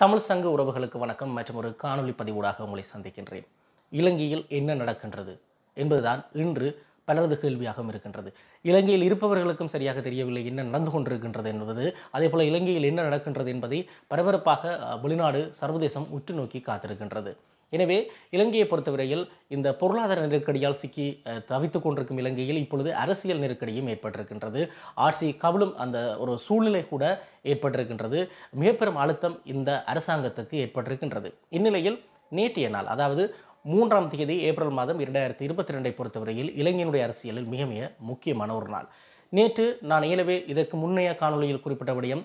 தமிழ் சங்க உறவுகளுக்கு வணக்கம் மற்றும் ஒரு காணொளி பதிவூடாக உங்களை சந்திக்கின்றேன். இலங்கையில் என்ன நடக்கின்றது என்பதுதான் இன்று பலரது கேள்வியாகவும் இருக்கின்றது. இலங்கையில் இருப்பவர்களுக்கும் சரியாக தெரியவில்லை என்ன நடந்து கொண்டிருக்கின்றது என்பது அதே போல இலங்கையில் என்ன நடக்கின்றது என்பதை பரபரப்பாக வெளிநாடு சர்வதேசம் உற்று நோக்கி காத்திருக்கின்றது. எனவே இலங்கையை பொறுத்தவரையில் இந்த பொருளாதார நெருக்கடியால் சிக்கி தவித்து தவித்துக் கொண்டிருக்கும் இலங்கையில் இப்பொழுது அரசியல் நெருக்கடியும் ஏற்பட்டிருக்கின்றது. ஆட்சி கவிழும் அந்த ஒரு சூழ்நிலை கூட ஏற்பட்டிருக்கின்றது. மிகப்பெரும் அழுத்தம் இந்த அரசாங்கத்துக்கு ஏற்பட்டிருக்கின்றது. இந்நிலையில் நேற்றைய நாள் அதாவது மூன்றாம் தேதி ஏப்ரல் மாதம் இரண்டாயிரத்தி இருபத்தி ரெண்டை பொறுத்தவரையில் இலங்கையினுடைய அரசியலில் மிக மிக முக்கியமான ஒரு நாள். நேற்று நான் ஏலவே இதற்கு முன்னைய காணொளியில் குறிப்பிட்ட விடயம்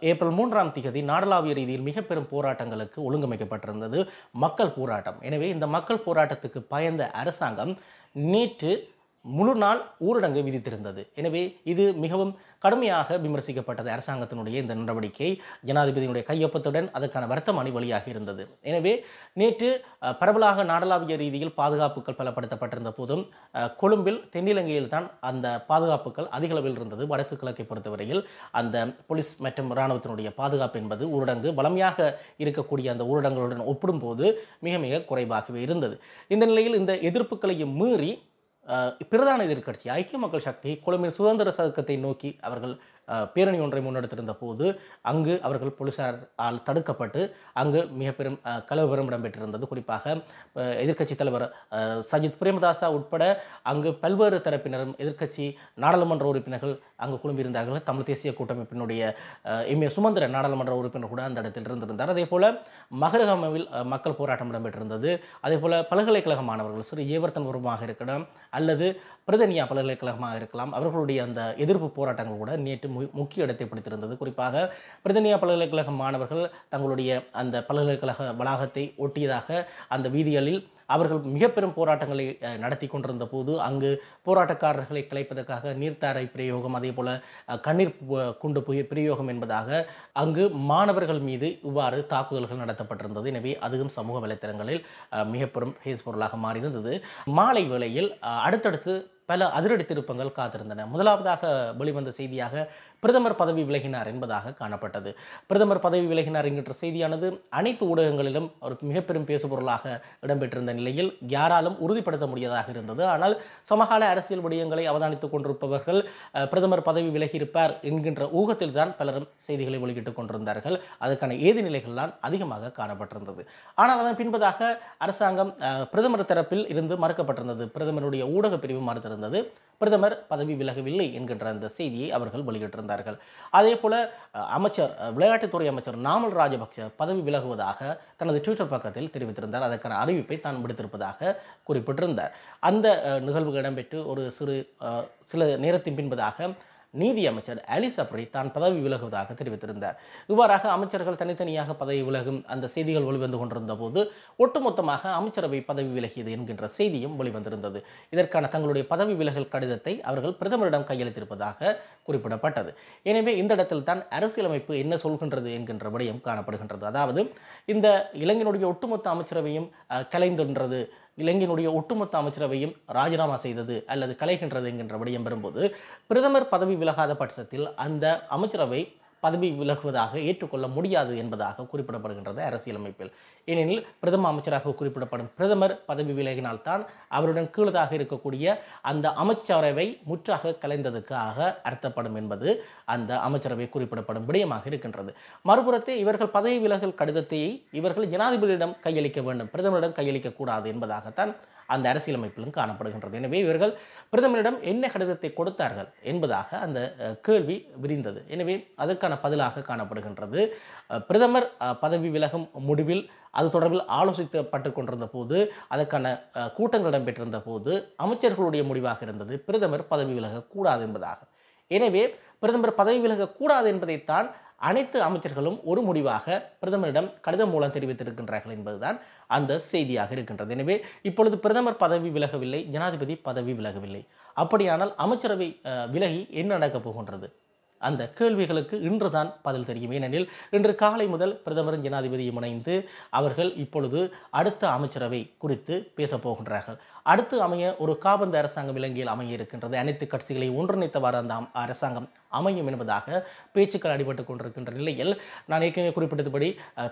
ஏப்ரல் மூன்றாம் திகதி நாடளாவிய ரீதியில் மிக பெரும் போராட்டங்களுக்கு ஒழுங்கமைக்கப்பட்டிருந்தது மக்கள் போராட்டம். எனவே இந்த மக்கள் போராட்டத்துக்கு பயந்த அரசாங்கம் நேற்று முழு நாள் ஊரடங்கு விதித்திருந்தது. எனவே இது மிகவும் கடுமையாக விமர்சிக்கப்பட்டது. அரசாங்கத்தினுடைய இந்த நடவடிக்கை ஜனாதிபதியினுடைய கையொப்பத்துடன் அதற்கான வர்த்தமானி வழியாக இருந்தது. எனவே நேற்று பரவலாக நாடளாவிய ரீதியில் பாதுகாப்புகள் பலப்படுத்தப்பட்டிருந்த போதும் கொழும்பில் தென்னிலங்கையில் தான் அந்த பாதுகாப்புகள் அதிகளவில் இருந்தது. வடக்கு கிழக்கை பொறுத்தவரையில் அந்த போலீஸ் மற்றும் இராணுவத்தினுடைய பாதுகாப்பு என்பது ஊரடங்கு வளமையாக இருக்கக்கூடிய அந்த ஊரடங்குகளுடன் ஒப்பிடும்போது மிக மிக குறைவாகவே இருந்தது. இந்த நிலையில் இந்த எதிர்ப்புகளையும் மீறி பிரதான எதிர்க்கட்சி ஐக்கிய மக்கள் சக்தி கொழும்பின் சுதந்திர சதுக்கத்தை நோக்கி அவர்கள் பேரணி ஒன்றை முன்னெடுத்திருந்த போது அங்கு அவர்கள் போலீசாரால் தடுக்கப்பட்டு அங்கு மிக பெரும் கலவரம் இடம்பெற்றிருந்தது குறிப்பாக எதிர்க்கட்சி தலைவர் சஜித் பிரேமதாசா உட்பட அங்கு பல்வேறு தரப்பினரும் எதிர்க்கட்சி நாடாளுமன்ற உறுப்பினர்கள் அங்கு குழும்பியிருந்தார்கள் தமிழ் தேசிய கூட்டமைப்பினுடைய எம் ஏ சுமந்திரன் நாடாளுமன்ற உறுப்பினர் கூட அந்த இடத்தில் இருந்திருந்தார். அதே போல மகரகமவில் மக்கள் போராட்டம் இடம்பெற்றிருந்தது. அதே போல் பல்கலைக்கழக மாணவர்கள் சிறு ஏவர்த்தன் உருவமாக இருக்கலாம் அல்லது பிரதனியா பல்கலைக்கழகமாக இருக்கலாம் அவர்களுடைய அந்த எதிர்ப்பு போராட்டங்கள் கூட நேற்று மு- முக்கிய இடத்தை பிடித்திருந்தது. குறிப்பாக பிரதனியா பல்கலைக்கழக மாணவர்கள் தங்களுடைய அந்த பல்கலைக்கழக வளாகத்தை ஒட்டியதாக அந்த வீதிகளில் அவர்கள் மிக பெரும் போராட்டங்களை நடத்தி கொண்டிருந்த போது அங்கு போராட்டக்காரர்களை கலைப்பதற்காக நீர்த்தாரை பிரயோகம் அதே போல் கண்ணீர் பு- குண்டு புய- பிரயோகம் என்பதாக அங்கு மாணவர்கள் மீது இவ்வாறு தாக்குதல்கள் நடத்தப்பட்டிருந்தது. எனவே அதுவும் சமூக வலைத்தளங்களில் மிக பெரும் பேஸ் பொருளாக மாறியிருந்தது. மாலை வேளையில் அடுத்தடுத்து பல அதிரடி திருப்பங்கள் காத்திருந்தன. முதலாவதாக வெளிவந்த செய்தியாக பிரதமர் பதவி விலகினார் என்பதாக காணப்பட்டது. பிரதமர் பதவி விலகினார் என்கின்ற செய்தியானது அனைத்து ஊடகங்களிலும் ஒரு மிக பெரும் பேசுபொருளாக இடம்பெற்றிருந்த நிலையில் யாராலும் உறுதிப்படுத்த முடியாதாக இருந்தது. ஆனால் சமகால அரசியல் விடயங்களை அவதானித்துக் கொண்டிருப்பவர்கள் பிரதமர் பதவி விலகியிருப்பார் என்கின்ற ஊகத்தில் தான் பலரும் செய்திகளை வெளியிட்டுக் கொண்டிருந்தார்கள். அதற்கான ஏது நிலைகள் தான் அதிகமாக காணப்பட்டிருந்தது. ஆனால் அதன் பின்பதாக அரசாங்கம் பிரதமர் தரப்பில் இருந்து மறுக்கப்பட்டிருந்தது. பிரதமருடைய ஊடக பிரிவு மறுத்திருந்தது. பிரதமர் பதவி விலகவில்லை என்கின்ற அந்த செய்தியை அவர்கள் வெளியிட்டிருந்தார்கள். அதே போல அமைச்சர் விளையாட்டுத்துறை அமைச்சர் நாமல் ராஜபக்ச பதவி விலகுவதாக தனது ட்விட்டர் பக்கத்தில் தெரிவித்திருந்தார். அதற்கான அறிவிப்பை தான் விடுத்திருப்பதாக குறிப்பிட்டிருந்தார். அந்த நிகழ்வு இடம்பெற்று ஒரு சிறு சில நேரத்தின் பின்பதாக நீதி அமைச்சர் அலிஸ் அப்ரி தான் பதவி விலகுவதாக தெரிவித்திருந்தார். இவ்வாறாக அமைச்சர்கள் தனித்தனியாக பதவி விலகும் அந்த செய்திகள் வெளிவந்து கொண்டிருந்த போது ஒட்டுமொத்தமாக அமைச்சரவை பதவி விலகியது என்கின்ற செய்தியும் வெளிவந்திருந்தது. இதற்கான தங்களுடைய பதவி விலகல் கடிதத்தை அவர்கள் பிரதமரிடம் கையளித்திருப்பதாக குறிப்பிடப்பட்டது. எனவே இந்த இடத்தில் தான் அரசியலமைப்பு என்ன சொல்கின்றது என்கின்ற விடயம் காணப்படுகின்றது. அதாவது இந்த இளைஞனுடைய ஒட்டுமொத்த அமைச்சரவையும் கலைந்துன்றது இலங்கையினுடைய ஒட்டுமொத்த அமைச்சரவையும் ராஜினாமா செய்தது அல்லது கலைகின்றது என்கின்ற விடயம் வரும்போது பிரதமர் பதவி விலகாத பட்சத்தில் அந்த அமைச்சரவை பதவி விலகுவதாக ஏற்றுக்கொள்ள முடியாது என்பதாக குறிப்பிடப்படுகின்றது அரசியலமைப்பில். ஏனெனில் பிரதம அமைச்சராக குறிப்பிடப்படும் பிரதமர் பதவி விலகினால்தான் அவருடன் கீழதாக இருக்கக்கூடிய அந்த அமைச்சரவை முற்றாக கலைந்ததுக்காக அர்த்தப்படும் என்பது அந்த அமைச்சரவை குறிப்பிடப்படும் விடயமாக இருக்கின்றது. மறுபுறத்தை இவர்கள் பதவி விலகல் கடிதத்தை இவர்கள் ஜனாதிபதியிடம் கையளிக்க வேண்டும் பிரதமரிடம் கையளிக்க கூடாது என்பதாகத்தான் அந்த அரசியலமைப்பிலும் காணப்படுகின்றது. எனவே இவர்கள் பிரதமரிடம் என்ன கடிதத்தை கொடுத்தார்கள் என்பதாக அந்த கேள்வி விரிந்தது. எனவே அதற்கான பதிலாக காணப்படுகின்றது. பிரதமர் பதவி விலகும் முடிவில் அது தொடர்பில் ஆலோசிக்கப்பட்டு கொண்டிருந்த போது அதற்கான கூட்டங்கள் இடம்பெற்றிருந்த போது அமைச்சர்களுடைய முடிவாக இருந்தது பிரதமர் பதவி விலகக்கூடாது என்பதாக. எனவே பிரதமர் பதவி விலகக்கூடாது என்பதைத்தான் அனைத்து அமைச்சர்களும் ஒரு முடிவாக பிரதமரிடம் கடிதம் மூலம் தெரிவித்திருக்கின்றார்கள் என்பதுதான் அந்த செய்தியாக இருக்கின்றது. எனவே இப்பொழுது பிரதமர் பதவி விலகவில்லை ஜனாதிபதி பதவி விலகவில்லை. அப்படியானால் அமைச்சரவை விலகி என்ன நடக்கப் போகின்றது? அந்த கேள்விகளுக்கு இன்றுதான் பதில் தெரியும். ஏனெனில் இன்று காலை முதல் பிரதமரும் ஜனாதிபதியும் இணைந்து அவர்கள் இப்பொழுது அடுத்த அமைச்சரவை குறித்து பேசப்போகின்றார்கள் அடுத்து அமைய ஒரு காபந்த அரசாங்கம் இலங்கையில் அமைய இருக்கின்றது. அனைத்து கட்சிகளை ஒன்றிணைத்தவாறு அந்த அரசாங்கம் அமையும் என்பதாக பேச்சுக்கள் அடிபட்டு கொண்டிருக்கின்ற நிலையில் நான் ஏற்கனவே குறிப்பிட்டதுபடி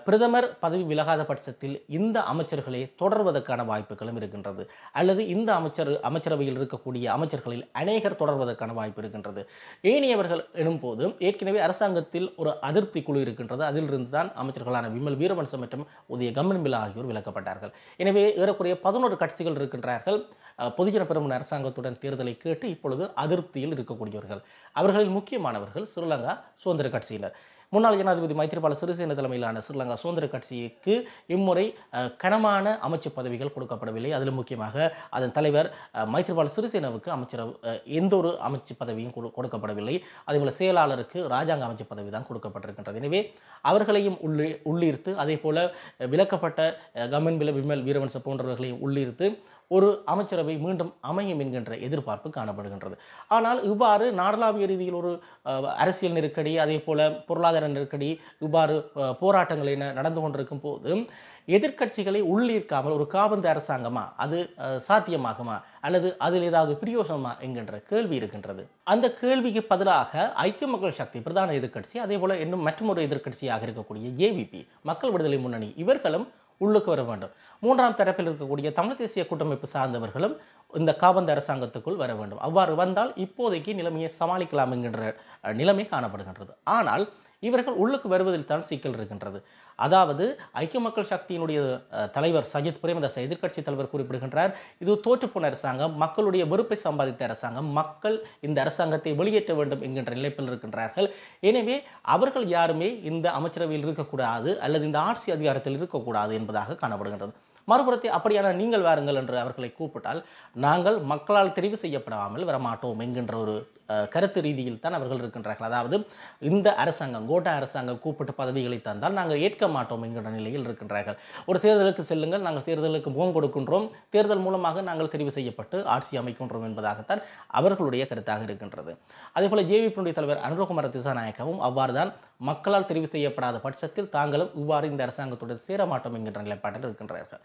பிரதமர் பதவி விலகாத பட்சத்தில் இந்த அமைச்சர்களை தொடர்வதற்கான வாய்ப்புகளும் இருக்கின்றது. அல்லது இந்த அமைச்சர் அமைச்சரவையில் இருக்கக்கூடிய அமைச்சர்களில் அநேகர் தொடர்வதற்கான வாய்ப்பு இருக்கின்றது. ஏனையவர்கள் எனும்போது ஏற்கனவே அரசாங்கத்தில் ஒரு அதிருப்தி குழு இருக்கின்றது. அதிலிருந்து தான் அமைச்சர்களான விமல் வீரவன்சம் மற்றும் உதய கம்மன்பில் ஆகியோர் விலக்கப்பட்டார்கள். எனவே ஏறக்குறைய பதினோரு கட்சிகள் இருக்கின்ற இருக்கிறார்கள் பொதுஜன பெருமன் அரசாங்கத்துடன் தேர்தலை கேட்டு இப்பொழுது அதிருப்தியில் இருக்கக்கூடியவர்கள். அவர்களில் முக்கியமானவர்கள் ஸ்ரீலங்கா சுதந்திர கட்சியினர். முன்னாள் ஜனாதிபதி மைத்திரிபால சிறிசேன தலைமையிலான ஸ்ரீலங்கா சுதந்திர கட்சிக்கு இம்முறை கனமான அமைச்சு பதவிகள் கொடுக்கப்படவில்லை. அதிலும் முக்கியமாக அதன் தலைவர் மைத்திரிபால சிறிசேனவுக்கு அமைச்சர் எந்த ஒரு அமைச்சு பதவியும் கொடு- கொடுக்கப்படவில்லை. அதேபோல் செயலாளருக்கு ராஜாங்க அமைச்சு பதவி தான் கொடுக்கப்பட்டிருக்கின்றது. எனவே அவர்களையும் உள்ளி உள்ளீர்த்து அதே போல விலக்கப்பட்ட கமன் விமல் வீரவன்ச போன்றவர்களையும் உள்ளீர்த்து ஒரு அமைச்சரவை மீண்டும் அமையும் என்கின்ற எதிர்பார்ப்பு காணப்படுகின்றது. ஆனால் இவ்வாறு நாடளாவிய ரீதியில் ஒரு அரசியல் நெருக்கடி அதே போல பொருளாதார நெருக்கடி இவ்வாறு போராட்டங்கள் என நடந்து கொண்டிருக்கும் போது எதிர்க்கட்சிகளை உள்ளீர்க்காமல் ஒரு காபந்து அரசாங்கமா அது சாத்தியமாகுமா? அல்லது அதில் ஏதாவது பிரியோசனமா? என்கின்ற கேள்வி இருக்கின்றது. அந்த கேள்விக்கு பதிலாக ஐக்கிய மக்கள் சக்தி பிரதான எதிர்க்கட்சி அதே போல இன்னும் மற்றொரு எதிர்க்கட்சியாக இருக்கக்கூடிய ஏவிபி மக்கள் விடுதலை முன்னணி இவர்களும் உள்ளுக்கு வர வேண்டும். மூன்றாம் தரப்பில் இருக்கக்கூடிய தமிழ் தேசிய கூட்டமைப்பு சார்ந்தவர்களும் இந்த காபந்த அரசாங்கத்துக்குள் வர வேண்டும். அவ்வாறு வந்தால் இப்போதைக்கு நிலைமையை சமாளிக்கலாம் என்கின்ற நிலைமை காணப்படுகின்றது. ஆனால் இவர்கள் உள்ளுக்கு வருவதில் தான் சிக்கல் இருக்கின்றது. அதாவது ஐக்கிய மக்கள் சக்தியினுடைய தலைவர் சஜித் பிரேமதாச எதிர்க்கட்சி தலைவர் குறிப்பிடுகின்றார். இது தோற்றுப்போன அரசாங்கம் மக்களுடைய வெறுப்பை சம்பாதித்த அரசாங்கம் மக்கள் இந்த அரசாங்கத்தை வெளியேற்ற வேண்டும் என்கின்ற நிலைப்பில் இருக்கின்றார்கள். எனவே அவர்கள் யாருமே இந்த அமைச்சரவையில் இருக்கக்கூடாது அல்லது இந்த ஆட்சி அதிகாரத்தில் இருக்கக்கூடாது என்பதாக காணப்படுகின்றது. மறுபுறத்தை அப்படியான நீங்கள் வாருங்கள் என்று அவர்களை கூப்பிட்டால் நாங்கள் மக்களால் தெரிவு செய்யப்படாமல் வரமாட்டோம் என்கின்ற ஒரு கருத்து ரீதியில் தான் அவர்கள் இருக்கின்றார்கள். அதாவது இந்த அரசாங்கம் கோட்டா அரசாங்கம் கூப்பிட்டு பதவிகளை தந்தால் நாங்கள் ஏற்க மாட்டோம் என்கின்ற நிலையில் இருக்கின்றார்கள். ஒரு தேர்தலுக்கு செல்லுங்கள் நாங்கள் தேர்தலுக்கு முகம் கொடுக்கின்றோம். தேர்தல் மூலமாக நாங்கள் தெரிவு செய்யப்பட்டு ஆட்சி அமைக்கின்றோம் என்பதாகத்தான் அவர்களுடைய கருத்தாக இருக்கின்றது. அதேபோல ஜேவிபியுடைய தலைவர் அனுரகுமார திசாநாயக்கவும் அவ்வாறு தான் மக்களால் தெரிவு செய்யப்படாத பட்சத்தில் தாங்களும் இவ்வாறு இந்த அரசாங்கத்துடன் சேர மாட்டோம் என்கின்ற நிலைப்பாட்டில் இருக்கின்றார்கள்.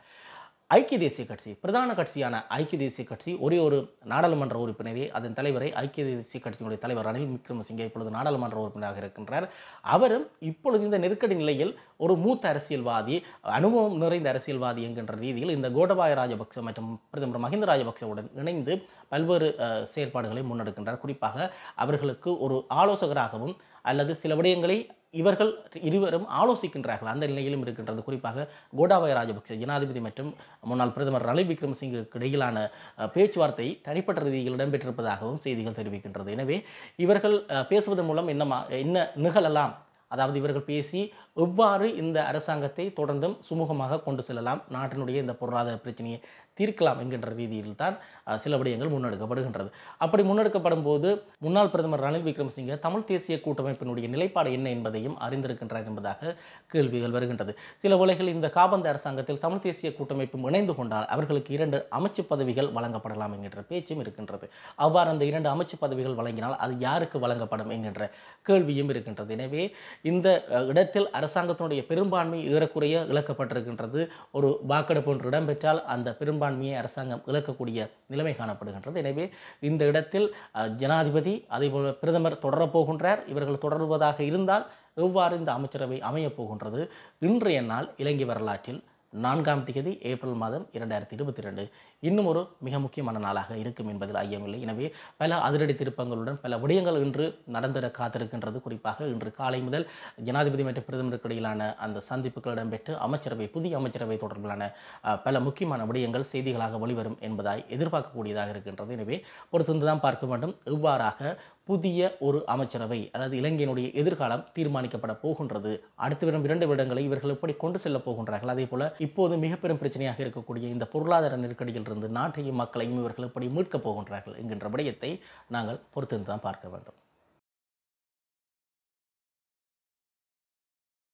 ஐக்கிய தேசிய கட்சி பிரதான கட்சியான ஐக்கிய தேசிய கட்சி ஒரே ஒரு நாடாளுமன்ற உறுப்பினரே அதன் தலைவரை ஐக்கிய தேசிய கட்சியினுடைய தலைவர் ரணில் விக்ரமசிங்கே இப்பொழுது நாடாளுமன்ற உறுப்பினராக இருக்கின்றார். அவரும் இப்பொழுது இந்த நெருக்கடி நிலையில் ஒரு மூத்த அரசியல்வாதி அனுபவம் நிறைந்த அரசியல்வாதி என்கின்ற ரீதியில் இந்த கோடபாய ராஜபக்ச மற்றும் பிரதமர் மஹிந்த ராஜபக்சவுடன் இணைந்து பல்வேறு செயற்பாடுகளை முன்னெடுக்கின்றார். குறிப்பாக அவர்களுக்கு ஒரு ஆலோசகராகவும் அல்லது சில விடயங்களை இவர்கள் இருவரும் ஆலோசிக்கின்றார்கள் அந்த நிலையிலும் இருக்கின்றது. குறிப்பாக கோடாபாய ராஜபக்ச ஜனாதிபதி மற்றும் முன்னாள் பிரதமர் ரணில் விக்ரமசிங்குக்கு இடையிலான பேச்சுவார்த்தை தனிப்பட்ட ரீதியில் இடம்பெற்றிருப்பதாகவும் செய்திகள் தெரிவிக்கின்றது. எனவே இவர்கள் பேசுவதன் மூலம் என்ன மா- என்ன நிகழலாம்? அதாவது இவர்கள் பேசி எவ்வாறு இந்த அரசாங்கத்தை தொடர்ந்தும் சுமூகமாக கொண்டு செல்லலாம்? நாட்டினுடைய இந்த பொருளாதார பிரச்சனையை தீர்க்கலாம் என்கின்ற ரீதியில் தான் சில விடயங்கள் முன்னெடுக்கப்படுகின்றது. அப்படி முன்னெடுக்கப்படும் போது முன்னாள் பிரதமர் ரணில் விக்ரமசிங்கே தமிழ் தேசிய கூட்டமைப்பினுடைய நிலைப்பாடு என்ன என்பதையும் அறிந்திருக்கின்றார் என்பதாக கேள்விகள் வருகின்றது. சில உலகில் இந்த காபந்த அரசாங்கத்தில் தமிழ் தேசிய கூட்டமைப்பும் இணைந்து கொண்டால் அவர்களுக்கு இரண்டு அமைச்சு பதவிகள் வழங்கப்படலாம் என்கின்ற பேச்சும் இருக்கின்றது. அவ்வாறு அந்த இரண்டு அமைச்சு பதவிகள் வழங்கினால் அது யாருக்கு வழங்கப்படும் என்கின்ற கேள்வியும் இருக்கின்றது. எனவே இந்த இடத்தில் அரசாங்கத்தினுடைய பெரும்பான்மை ஏறக்குறைய இழக்கப்பட்டிருக்கின்றது. ஒரு வாக்கெடுப்பு ஒன்று இடம்பெற்றால் அந்த பெரும்பான்மையை அரசாங்கம் இழக்கக்கூடிய நிலைமை காணப்படுகின்றது. எனவே இந்த இடத்தில் ஜனாதிபதி ஜனாதிபதி அதேபோல பிரதமர் தொடரப் போகின்றார் இவர்கள் தொடர்வதாக இருந்தால் எவ்வாறு இந்த அமைச்சரவை அமையப் போகின்றது? இன்றைய நாள் இலங்கை வரலாற்றில் நான்காம் தேதி ஏப்ரல் மாதம் இரண்டாயிரத்தி இருபத்தி ரெண்டு இன்னும் ஒரு மிக முக்கியமான நாளாக இருக்கும் என்பதில் ஐயமில்லை. எனவே பல அதிரடி திருப்பங்களுடன் பல விடயங்கள் இன்று நடந்திட காத்திருக்கின்றது. குறிப்பாக இன்று காலை முதல் ஜனாதிபதி மற்றும் பிரதமருக்கு இடையிலான அந்த சந்திப்புகள் இடம்பெற்று அமைச்சரவை புதிய அமைச்சரவை தொடர்பிலான பல முக்கியமான விடயங்கள் செய்திகளாக வெளிவரும் என்பதாய் எதிர்பார்க்கக்கூடியதாக இருக்கின்றது. எனவே பொறுத்திருந்து தான் பார்க்க வேண்டும். இவ்வாறாக புதிய ஒரு அமைச்சரவை அல்லது இலங்கையினுடைய எதிர்காலம் தீர்மானிக்கப்பட போகின்றது. அடுத்து வரும் இரண்டு வருடங்களை இவர்கள் எப்படி கொண்டு செல்ல போகின்றார்கள்? அதே போல இப்போது மிக பெரும் பிரச்சனையாக இருக்கக்கூடிய இந்த பொருளாதார இருந்து நாட்டையும் மக்களையும் இவர்கள் எப்படி மீட்கப் போகின்றார்கள் என்கின்ற விடயத்தை நாங்கள் பொறுத்திருந்து தான் பார்க்க வேண்டும்.